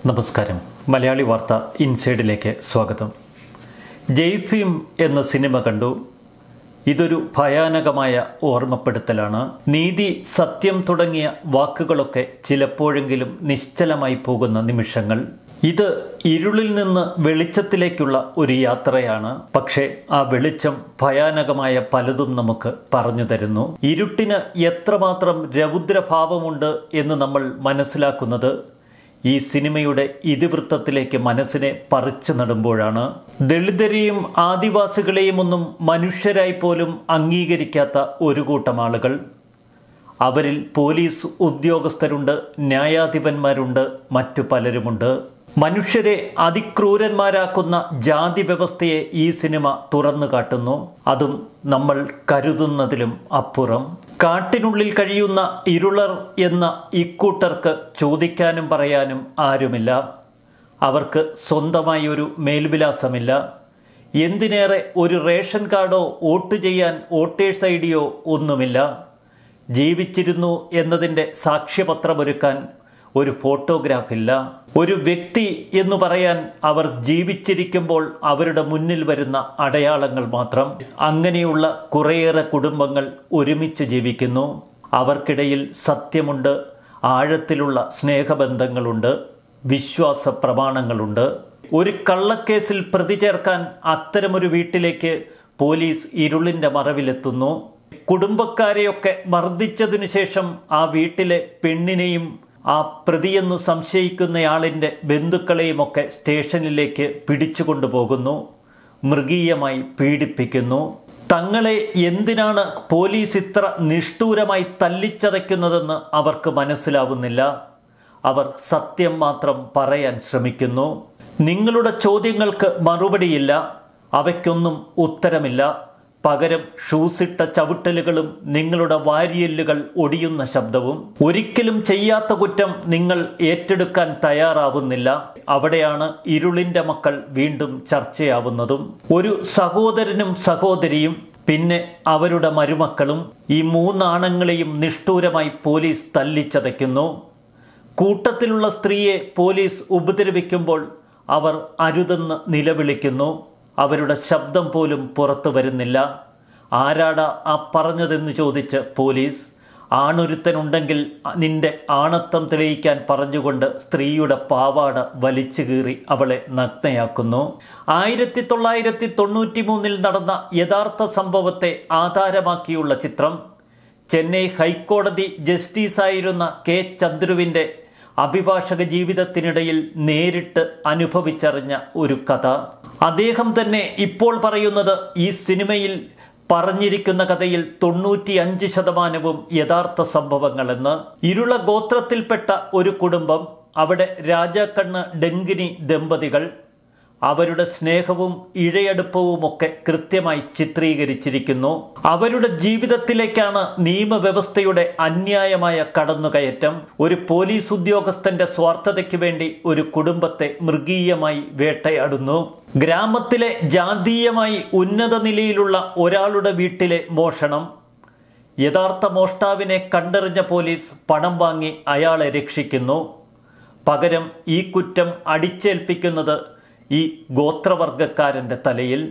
നമസ്കാരം. മലയാളി വാർത്ത ഇൻസൈഡിലേക്ക് സ്വാഗതം. ജയ്ഫീം എന്ന സിനിമ കണ്ടു. ഇതൊരു ഭയാനകമായ ഓർമ്മപ്പെടുത്തലാണ്. നീതി സത്യം തുടങ്ങിയ വാക്കുകളൊക്കെ ചിലപ്പോഴെങ്കിലും നിശ്ചലമായി പോകുന്ന നിമിഷങ്ങൾ. ഇത് ഇരുളിൽ നിന്ന് വെളിച്ചത്തിലേക്കുള്ള ഒരു യാത്രയാണ്. പക്ഷേ ആ വെളിച്ചം ഭയാനകമായ പലതും നമുക്ക് പറഞ്ഞു തരുന്നു. ഇരുട്ടിന് എത്രമാത്രം രൗദ്രഭാവമുണ്ട് എന്ന് നമ്മൾ മനസ്സിലാക്കുന്നത് ഈ സിനിമയുടെ ഇതിവൃത്തത്തിലേക്ക് മനസ്സിനെ പറിച്ചു നടുമ്പോഴാണ് ദളിതരെയും ആദിവാസികളെയും ഒന്നും മനുഷ്യരായി പോലും അംഗീകരിക്കാത്ത ഒരു കൂട്ടം ആളുകൾ. അവരിൽ പോലീസ് ഉദ്യോഗസ്ഥരുണ്ട് ന്യായാധിപന്മാരുണ്ട് മറ്റു പലരുമുണ്ട്. മനുഷ്യരെ അതിക്രൂരന്മാരാക്കുന്ന ജാതി വ്യവസ്ഥയെ ഈ സിനിമ തുറന്നു കാട്ടുന്നു. അതും നമ്മൾ കരുതുന്നതിലും അപ്പുറം. കാട്ടിനുള്ളിൽ കഴിയുന്ന ഇരുളർ എന്ന ഇക്കൂട്ടർക്ക് ചോദിക്കാനും പറയാനും ആരുമില്ല. അവർക്ക് സ്വന്തമായി ഒരു മേൽവിലാസമില്ല. എന്തിനേറെ ഒരു റേഷൻ കാർഡോ വോട്ട് ചെയ്യാൻ വോട്ടേഴ്സ് ഐ ഡിയോ ഒന്നുമില്ല. ജീവിച്ചിരുന്നു എന്നതിന്റെ സാക്ഷ്യപത്രമൊരുക്കാൻ ഒരു ഫോട്ടോഗ്രാഫില്ല ഒരു വ്യക്തി എന്ന് പറയാൻ അവർ ജീവിച്ചിരിക്കുമ്പോൾ അവരുടെ മുന്നിൽ വരുന്ന അടയാളങ്ങൾ മാത്രം. അങ്ങനെയുള്ള കുറേയേറെ കുടുംബങ്ങൾ ഒരുമിച്ച് ജീവിക്കുന്നു. അവർക്കിടയിൽ സത്യമുണ്ട് ആഴത്തിലുള്ള സ്നേഹബന്ധങ്ങളുണ്ട് വിശ്വാസ പ്രമാണങ്ങളുണ്ട്. ഒരു കള്ളക്കേസിൽ പ്രതി ചേർക്കാൻ അത്തരമൊരു വീട്ടിലേക്ക് പോലീസ് ഇരുളിന്റെ മറവിലെത്തുന്നു. കുടുംബക്കാരെയൊക്കെ മർദ്ദിച്ചതിനു ശേഷം ആ വീട്ടിലെ പെണ്ണിനെയും ആ പ്രതിയെന്നു സംശയിക്കുന്നയാളിന്റെ ബന്ധുക്കളെയുമൊക്കെ സ്റ്റേഷനിലേക്ക് പിടിച്ചു കൊണ്ടുപോകുന്നു മൃഗീയമായി പീഡിപ്പിക്കുന്നു. തങ്ങളെ എന്തിനാണ് പോലീസ് ഇത്ര നിഷ്ഠൂരമായി തല്ലിച്ചതയ്ക്കുന്നതെന്ന് അവർക്ക് മനസ്സിലാവുന്നില്ല. അവർ സത്യം മാത്രം പറയാൻ ശ്രമിക്കുന്നു. നിങ്ങളുടെ ചോദ്യങ്ങൾക്ക് മറുപടിയില്ല അവയ്ക്കൊന്നും ഉത്തരമില്ല. പകരം ഷൂസിട്ട ചവിട്ടലുകളും നിങ്ങളുടെ വാരിയല്ലുകൾ ഒടിയുന്ന ശബ്ദവും. ഒരിക്കലും ചെയ്യാത്ത കുറ്റം നിങ്ങൾ ഏറ്റെടുക്കാൻ തയ്യാറാവുന്നില്ല. അവിടെയാണ് ഇരുളിന്റെ മക്കൾ വീണ്ടും ചർച്ചയാവുന്നതും. ഒരു സഹോദരനും സഹോദരിയും പിന്നെ അവരുടെ മരുമക്കളും ഈ മൂന്നാണങ്ങളെയും നിഷ്ഠൂരമായി പോലീസ് തല്ലിച്ചതയ്ക്കുന്നു. കൂട്ടത്തിലുള്ള സ്ത്രീയെ പോലീസ് ഉപദ്രവിക്കുമ്പോൾ അവർ അരുതെന്ന് നിലവിളിക്കുന്നു. അവരുടെ ശബ്ദം പോലും പുറത്തു വരുന്നില്ല. ആരാട ആ പറഞ്ഞതെന്ന് ചോദിച്ച് പോലീസ് ആണൊരുത്തനുണ്ടെങ്കിൽ നിന്റെ ആണത്വം തെളിയിക്കാൻ പറഞ്ഞുകൊണ്ട് സ്ത്രീയുടെ പാവാട വലിച്ചു കീറി അവളെ നഗ്നയാക്കുന്നു. ആയിരത്തി തൊള്ളായിരത്തി തൊണ്ണൂറ്റി മൂന്നിൽ നടന്ന യഥാർത്ഥ സംഭവത്തെ ആധാരമാക്കിയുള്ള ചിത്രം. ചെന്നൈ ഹൈക്കോടതി ജസ്റ്റിസായിരുന്ന കെ ചന്ദ്രുവിന്റെ അഭിഭാഷക ജീവിതത്തിനിടയിൽ നേരിട്ട് അനുഭവിച്ചറിഞ്ഞ ഒരു കഥ. അദ്ദേഹം തന്നെ ഇപ്പോൾ പറയുന്നത് ഈ സിനിമയിൽ പറഞ്ഞിരിക്കുന്ന കഥയിൽ തൊണ്ണൂറ്റി അഞ്ച് ശതമാനവും യഥാർത്ഥ സംഭവങ്ങളെന്ന്. ഇരുള ഗോത്രത്തിൽപ്പെട്ട ഒരു കുടുംബം അവിടെ രാജാക്കണ്ണ് ഡെങ്കിനി ദമ്പതികൾ അവരുടെ സ്നേഹവും ഇഴയടുപ്പവുമൊക്കെ കൃത്യമായി ചിത്രീകരിച്ചിരിക്കുന്നു. അവരുടെ ജീവിതത്തിലേക്കാണ് നിയമവ്യവസ്ഥയുടെ അന്യായമായ കടന്നുകയറ്റം. ഒരു പോലീസ് ഉദ്യോഗസ്ഥന്റെ സ്വാർത്ഥതയ്ക്ക് വേണ്ടി ഒരു കുടുംബത്തെ മൃഗീയമായി വേട്ടയാടുന്നു. ഗ്രാമത്തിലെ ജാതീയമായി ഉന്നത നിലയിലുള്ള ഒരാളുടെ വീട്ടിലെ മോഷണം. യഥാർത്ഥ മോഷ്ടാവിനെ കണ്ടെറിഞ്ഞ പോലീസ് പണം വാങ്ങി അയാളെ രക്ഷിക്കുന്നു. പകരം ഈ കുറ്റം അടിച്ചേൽപ്പിക്കുന്നത് ഈ ഗോത്രവർഗക്കാരന്റെ തലയിൽ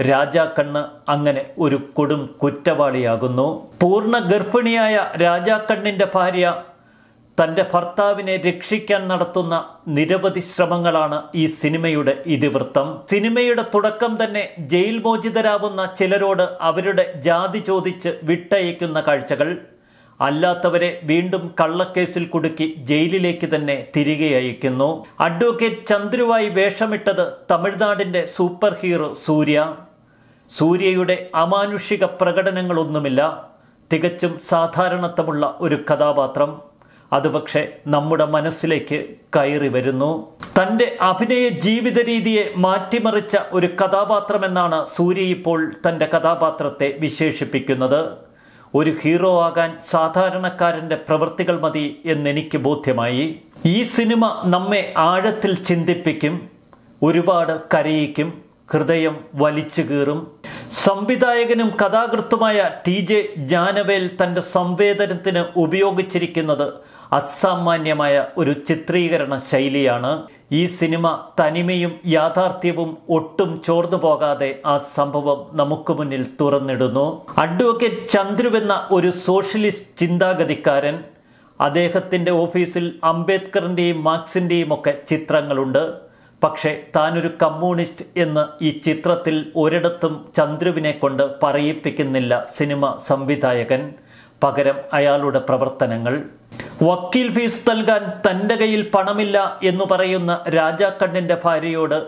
രാജാക്കണ്ണ് അങ്ങനെ ഒരു കൊടും കുറ്റവാളിയാകുന്നു. പൂർണ ഗർഭിണിയായ രാജാക്കണ്ണിന്റെ ഭാര്യ തന്റെ ഭർത്താവിനെ രക്ഷിക്കാൻ നടത്തുന്ന നിരവധി ശ്രമങ്ങളാണ് ഈ സിനിമയുടെ ഇതിവൃത്തം. സിനിമയുടെ തുടക്കം തന്നെ ജയിൽ മോചിതരാവുന്ന ചിലരോട് അവരുടെ ജാതി ചോദിച്ച് വിട്ടയക്കുന്ന കാഴ്ചകൾ. അല്ലാത്തവരെ വീണ്ടും കള്ളക്കേസിൽ കുടുക്കി ജയിലിലേക്ക് തന്നെ തിരികെ അയക്കുന്നു. അഡ്വക്കേറ്റ് ചന്ദ്രുവായി വേഷമിട്ടത് തമിഴ്നാടിന്റെ സൂപ്പർ ഹീറോ സൂര്യ. സൂര്യയുടെ അമാനുഷിക പ്രകടനങ്ങളൊന്നുമില്ല. തികച്ചും സാധാരണത്വമുള്ള ഒരു കഥാപാത്രം. അതുപക്ഷെ പക്ഷേ നമ്മുടെ മനസ്സിലേക്ക് കയറി വരുന്നു. തന്റെ അഭിനയ ജീവിത രീതിയെ മാറ്റിമറിച്ച ഒരു കഥാപാത്രമെന്നാണ് സൂര്യ ഇപ്പോൾ തന്റെ കഥാപാത്രത്തെ വിശേഷിപ്പിക്കുന്നത്. ഒരു ഹീറോ ആകാൻ സാധാരണക്കാരന്റെ പ്രവൃത്തികൾ മതി എന്നെനിക്ക് ബോധ്യമായി. ഈ സിനിമ നമ്മെ ആഴത്തിൽ ചിന്തിപ്പിക്കും ഒരുപാട് കരയിക്കും ഹൃദയം വലിച്ചു കീറും. സംവിധായകനും കഥാകൃത്തുമായ ടി ജെ ജാനവേൽ തന്റെ സംവേദനത്തിന് ഉപയോഗിച്ചിരിക്കുന്നത് അസാമാന്യമായ ഒരു ചിത്രീകരണ ശൈലിയാണ്. ഈ സിനിമ തനിമയും യാഥാർത്ഥ്യവും ഒട്ടും ചോർന്നു പോകാതെ ആ സംഭവം നമുക്ക് മുന്നിൽ തുറന്നിടുന്നു. അഡ്വക്കേറ്റ് ചന്ദ്രുവെന്ന ഒരു സോഷ്യലിസ്റ്റ് ചിന്താഗതിക്കാരൻ അദ്ദേഹത്തിന്റെ ഓഫീസിൽ അംബേദ്കറിന്റെയും മാർക്സിന്റെയും ഒക്കെ ചിത്രങ്ങളുണ്ട്. പക്ഷേ താനൊരു കമ്മ്യൂണിസ്റ്റ് എന്ന് ഈ ചിത്രത്തിൽ ഒരിടത്തും ചന്ദ്രുവിനെ കൊണ്ട് പറയിപ്പിക്കുന്നില്ല സിനിമ സംവിധായകൻ. പകരം അയാളുടെ പ്രവർത്തനങ്ങൾ. വക്കീൽ ഫീസ് നൽകാൻ തന്റെ കയ്യിൽ പണമില്ല എന്ന് പറയുന്ന രാജാക്കണ്ണിന്റെ ഭാര്യയോട്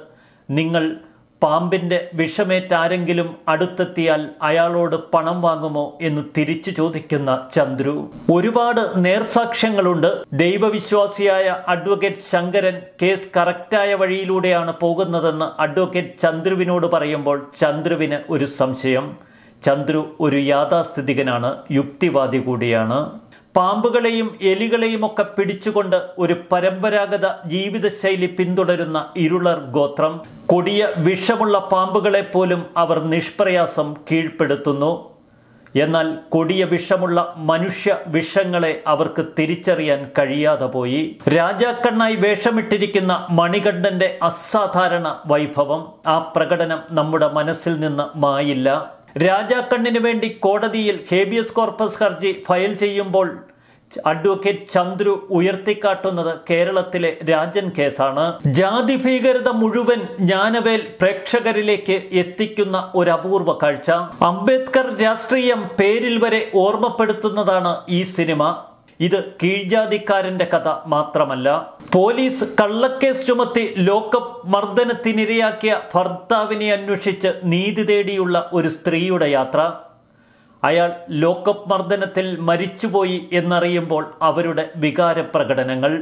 നിങ്ങൾ പാമ്പിന്റെ വിഷമേറ്റ് ആരെങ്കിലും അടുത്തെത്തിയാൽ അയാളോട് പണം വാങ്ങുമോ എന്ന് തിരിച്ചു ചോദിക്കുന്ന ചന്ദ്രു. ഒരുപാട് നേർസാക്ഷ്യങ്ങളുണ്ട്. ദൈവവിശ്വാസിയായ അഡ്വക്കേറ്റ് ശങ്കരൻ കേസ് കറക്റ്റായ വഴിയിലൂടെയാണ് പോകുന്നതെന്ന് അഡ്വക്കേറ്റ് ചന്ദ്രുവിനോട് പറയുമ്പോൾ ചന്ദ്രുവിന് ഒരു സംശയം. ചന്ദ്രു ഒരു യാഥാസ്ഥിതികനാണ് യുക്തിവാദി കൂടിയാണ്. പാമ്പുകളെയും എലികളെയും ഒക്കെ പിടിച്ചുകൊണ്ട് ഒരു പരമ്പരാഗത ജീവിതശൈലി പിന്തുടരുന്ന ഇരുളർ ഗോത്രം. കൊടിയ വിഷമുള്ള പാമ്പുകളെ പോലും അവർ നിഷ്പ്രയാസം കീഴ്പ്പെടുത്തുന്നു. എന്നാൽ കൊടിയ വിഷമുള്ള മനുഷ്യ വിഷങ്ങളെ അവർക്ക് തിരിച്ചറിയാൻ കഴിയാതെ പോയി. രാജാക്കണ്ണായി വേഷമിട്ടിരിക്കുന്ന മണികണ്ഠന്റെ അസാധാരണ വൈഭവം ആ പ്രകടനം നമ്മുടെ മനസ്സിൽ നിന്ന് മായില്ല. രാജാക്കണ്ണിന് വേണ്ടി കോടതിയിൽ ഹേബിയസ് കോർപ്പസ് ഹർജി ഫയൽ ചെയ്യുമ്പോൾ അഡ്വക്കേറ്റ് ചന്ദ്രു ഉയർത്തിക്കാട്ടുന്നത് കേരളത്തിലെ രാജൻ കേസാണ്. ജാതി ഭീകരത മുഴുവൻ ജ്ഞാനവേൽ പ്രേക്ഷകരിലേക്ക് എത്തിക്കുന്ന ഒരു അപൂർവ കാഴ്ച. അംബേദ്കർ രാഷ്ട്രീയം പേരിൽ വരെ ഓർമ്മപ്പെടുത്തുന്നതാണ് ഈ സിനിമ. ഇത് കീഴ്ജാതിക്കാരന്റെ കഥ മാത്രമല്ല. പോലീസ് കള്ളക്കേസ് ചുമത്തി ലോക്കപ്പ് മർദ്ദനത്തിനിരയാക്കിയ ഭർത്താവിനെ അന്വേഷിച്ച് നീതി തേടിയുള്ള ഒരു സ്ത്രീയുടെ യാത്ര. അയാൾ ലോക്കപ്പ് മർദ്ദനത്തിൽ മരിച്ചുപോയി എന്നറിയുമ്പോൾ അവരുടെ വികാര പ്രകടനങ്ങൾ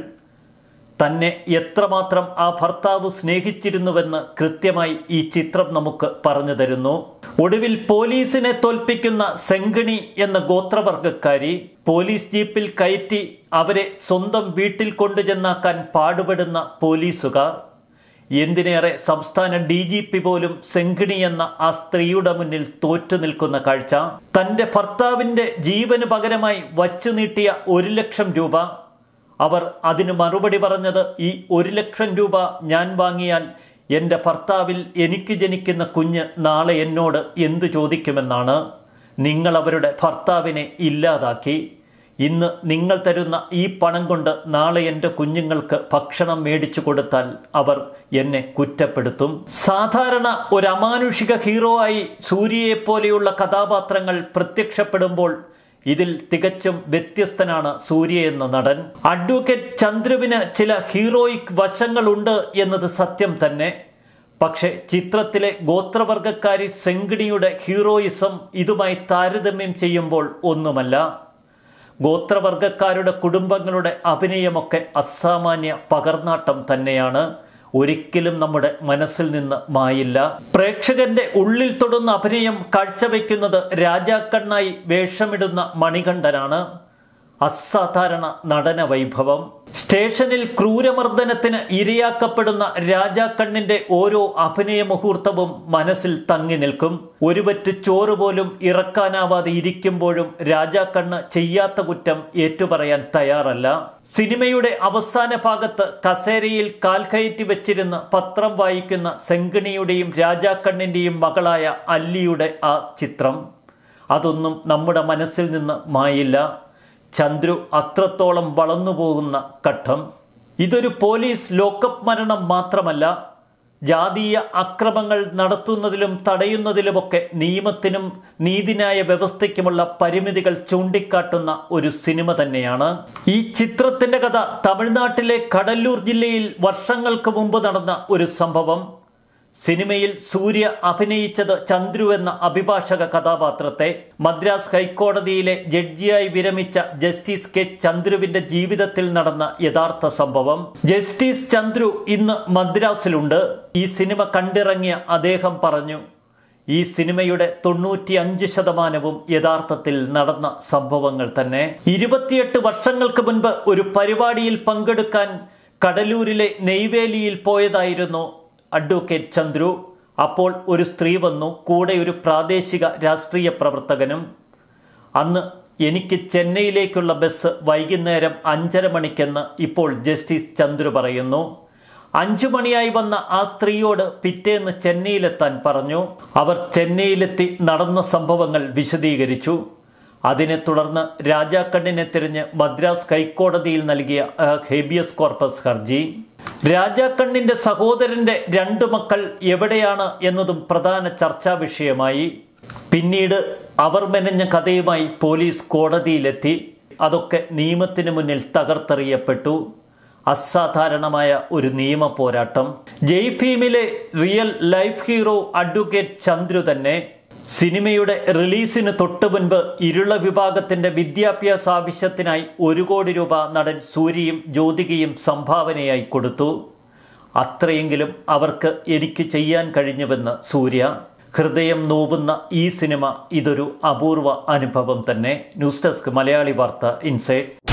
തന്നെ എത്രമാത്രം ആ ഭർത്താവ് സ്നേഹിച്ചിരുന്നുവെന്ന് കൃത്യമായി ഈ ചിത്രം നമുക്ക് പറഞ്ഞു തരുന്നു. ഒടുവിൽ പോലീസിനെ തോൽപ്പിക്കുന്ന സെങ്കിണി എന്ന ഗോത്രവർഗക്കാരി പോലീസ് ജീപ്പിൽ കയറ്റി അവരെ സ്വന്തം വീട്ടിൽ കൊണ്ടുചെന്നാക്കാൻ പാടുപെടുന്ന പോലീസുകാർ. എന്തിനേറെ സംസ്ഥാന ഡി ജി പി പോലും സെങ്കിണി എന്ന ആ സ്ത്രീയുടെ മുന്നിൽ തോറ്റു നിൽക്കുന്ന കാഴ്ച. തന്റെ ഭർത്താവിന്റെ ജീവന് പകരമായി വച്ചു നീട്ടിയ ഒരു ലക്ഷം രൂപ. അവർ അതിന് മറുപടി പറഞ്ഞത് ഈ ഒരു ലക്ഷം രൂപ ഞാൻ വാങ്ങിയാൽ എന്റെ ഭർത്താവിൽ എനിക്ക് ജനിക്കുന്ന കുഞ്ഞ് നാളെ എന്നോട് എന്തു ചോദിക്കുമെന്നാണ്? നിങ്ങൾ അവരുടെ ഭർത്താവിനെ ഇല്ലാതാക്കി. ഇന്ന് നിങ്ങൾ തരുന്ന ഈ പണം കൊണ്ട് നാളെ എന്റെ കുഞ്ഞുങ്ങൾക്ക് ഭക്ഷണം മേടിച്ചു കൊടുത്താൽ അവർ എന്നെ കുറ്റപ്പെടുത്തും. സാധാരണ ഒരു അമാനുഷിക ഹീറോ ആയി സൂര്യയെപ്പോലെയുള്ള കഥാപാത്രങ്ങൾ പ്രത്യക്ഷപ്പെടുമ്പോൾ ഇതിൽ തികച്ചും വ്യത്യസ്തനാണ് സൂര്യ എന്ന നടൻ. അഡ്വക്കേറ്റ് ചന്ദ്രുവിന് ചില ഹീറോയിക് വശങ്ങളുണ്ട് എന്നത് സത്യം തന്നെ. പക്ഷേ ചിത്രത്തിലെ ഗോത്രവർഗക്കാരി സെങ്കിണിയുടെ ഹീറോയിസം ഇതുമായി താരതമ്യം ചെയ്യുമ്പോൾ ഒന്നുമല്ല. ഗോത്രവർഗക്കാരുടെ കുടുംബങ്ങളുടെ അഭിനയമൊക്കെ അസാമാന്യ പകർന്നാട്ടം തന്നെയാണ്. ഒരിക്കലും നമ്മുടെ മനസ്സിൽ നിന്ന് മായില്ല. പ്രേക്ഷകന്റെ ഉള്ളിൽ തൊടുന്ന അഭിനയം കാഴ്ചവെക്കുന്നത് രാജാക്കണ്ണായി വേഷമിടുന്ന മണികണ്ഠനാണ്. അസാധാരണ നടന വൈഭവം. സ്റ്റേഷനിൽ ക്രൂരമർദ്ദനത്തിന് ഇരയാക്കപ്പെടുന്ന രാജാക്കണ്ണിന്റെ ഓരോ അഭിനയ മുഹൂർത്തവും മനസ്സിൽ തങ്ങി നിൽക്കും. ഒരുപറ്റ് ചോറ് പോലും ഇറക്കാനാവാതെ ഇരിക്കുമ്പോഴും രാജാക്കണ്ണ് ചെയ്യാത്ത കുറ്റം ഏറ്റുപറയാൻ തയ്യാറല്ല. സിനിമയുടെ അവസാന ഭാഗത്ത് കസേരയിൽ കാൽക്കയറ്റി വെച്ചിരുന്ന് പത്രം വായിക്കുന്ന സെങ്കിണിയുടെയും രാജാക്കണ്ണിന്റെയും മകളായ അല്ലിയുടെ ആ ചിത്രം. അതൊന്നും നമ്മുടെ മനസ്സിൽ നിന്ന് മായില്ല. ചന്ദ്രു അത്രത്തോളം വളർന്നു പോകുന്ന ഘട്ടം ഇതൊരു പോലീസ് ലോക്കപ്പ് മരണം മാത്രമല്ല ജാതീയ അക്രമങ്ങൾ നടത്തുന്നതിലും തടയുന്നതിലുമൊക്കെ നിയമത്തിനും നീതിന്യായ വ്യവസ്ഥയ്ക്കുമുള്ള പരിമിതികൾ ചൂണ്ടിക്കാട്ടുന്ന ഒരു സിനിമ തന്നെയാണ്. ഈ ചിത്രത്തിന്റെ കഥ തമിഴ്നാട്ടിലെ കടല്ലൂർ ജില്ലയിൽ വർഷങ്ങൾക്ക് മുമ്പ് നടന്ന ഒരു സംഭവം. സിനിമയിൽ സൂര്യ അഭിനയിച്ചത് ചന്ദ്രു എന്ന അഭിഭാഷക കഥാപാത്രത്തെ മദ്രാസ് ഹൈക്കോടതിയിലെ ജഡ്ജിയായി വിരമിച്ച ജസ്റ്റിസ് കെ ചന്ദ്രുവിന്റെ ജീവിതത്തിൽ നടന്ന യഥാർത്ഥ സംഭവം. ജസ്റ്റിസ് ചന്ദ്രു ഇന്ന് മദ്രാസിലുണ്ട്. ഈ സിനിമ കണ്ടിറങ്ങിയ അദ്ദേഹം പറഞ്ഞു ഈ സിനിമയുടെ തൊണ്ണൂറ്റി അഞ്ച് ശതമാനവും യഥാർത്ഥത്തിൽ നടന്ന സംഭവങ്ങൾ തന്നെ. ഇരുപത്തിയെട്ട് വർഷങ്ങൾക്ക് മുൻപ് ഒരു പരിപാടിയിൽ പങ്കെടുക്കാൻ കടലൂരിലെ നെയ്വേലിയിൽ പോയതായിരുന്നു അഡ്വക്കേറ്റ് ചന്ദ്രു അപ്പോൾ ഒരു സ്ത്രീ വന്നു കൂടെ ഒരു പ്രാദേശിക രാഷ്ട്രീയ പ്രവർത്തകനും. അന്ന് എനിക്ക് ചെന്നൈയിലേക്കുള്ള ബസ് വൈകുന്നേരം അഞ്ചര മണിക്കെന്ന് ഇപ്പോൾ ജസ്റ്റിസ് ചന്ദ്രു പറയുന്നു. അഞ്ചു മണിയായി വന്ന ആ സ്ത്രീയോട് പിറ്റേന്ന് ചെന്നൈയിലെത്താൻ പറഞ്ഞു. അവർ ചെന്നൈയിലെത്തി നടന്ന സംഭവങ്ങൾ വിശദീകരിച്ചു. അതിനെ തുടർന്ന് രാജാക്കണ്ണിനെ തിരഞ്ഞ് മദ്രാസ് ഹൈക്കോടതിയിൽ നൽകിയ ഹേബിയസ് കോർപ്പസ് ഹർജി. രാജാക്കണ്ണിന്റെ സഹോദരന്റെ രണ്ട് മക്കൾ എവിടെയാണ് എന്നതും പ്രധാന ചർച്ചാ വിഷയമായി. പിന്നീട് അവർ മെനഞ്ഞ കഥയുമായി പോലീസ് കോടതിയിലെത്തി. അതൊക്കെ നിയമത്തിന് മുന്നിൽ തകർത്തെറിയപ്പെട്ടു. അസാധാരണമായ ഒരു നിയമ പോരാട്ടം. Jai ഭീമിലെ real life hero advocate Chandru തന്നെ സിനിമയുടെ റിലീസിന് തൊട്ടു മുൻപ് ഇരുള വിഭാഗത്തിന്റെ വിദ്യാഭ്യാസ ആവശ്യത്തിനായി ഒരു കോടി രൂപ നടൻ സൂര്യയും ജ്യോതികയും സംഭാവനയായി കൊടുത്തു. അത്രയെങ്കിലും അവർക്ക് എനിക്ക് ചെയ്യാൻ കഴിഞ്ഞുവെന്ന് സൂര്യ. ഹൃദയം നോവുന്ന ഈ സിനിമ ഇതൊരു അപൂർവ അനുഭവം തന്നെ. ന്യൂസ് ഡെസ്ക് മലയാളി വാർത്ത ഇൻസൈറ്റ്.